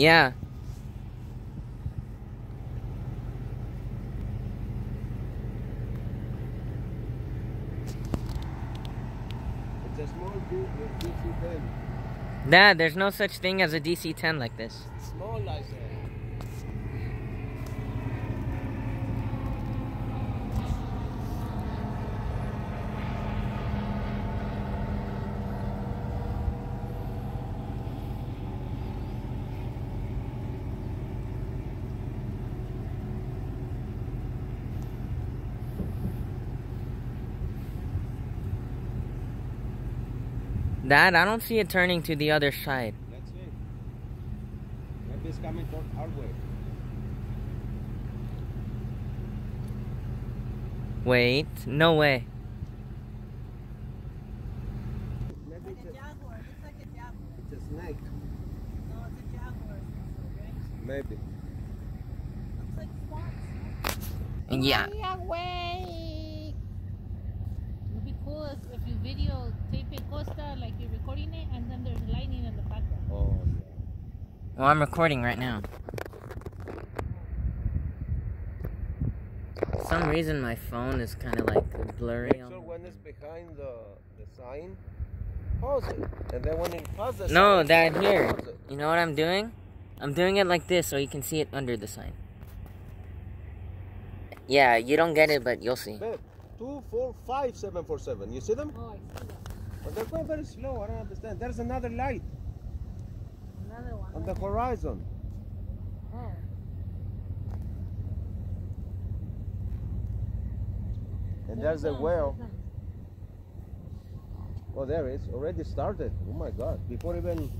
Yeah. It's a small DC-10. Dad, there's no such thing as a DC-10 like this. Small. Dad, I don't see it turning to the other side. Let's see. Maybe it's coming toward our way. Wait, no way. Maybe Like it's a a, jaguar. It looks like a jaguar. it's a snake. No, it's a jaguar. Right? Maybe. Looks like swans. Yeah. If, if you it, Costa, like you're recording it, and then there's lightning in the background. Oh, Well, I'm recording right now. For some reason my phone is kind of like blurry. Make sure when it's behind the, the sign, pause it. And then when it passes the No, sign, Dad, here. pause it. You know what I'm doing? I'm doing it like this so you can see it under the sign. Yeah, you don't get it, but you'll see. Babe, two, four, five, seven, four, seven. You see them? Oh, I see that. But they're going very slow. I don't understand. There's another light Another one. on the horizon. Oh. And there's a whale. Oh, there it is. Already started. Oh my God. Before even.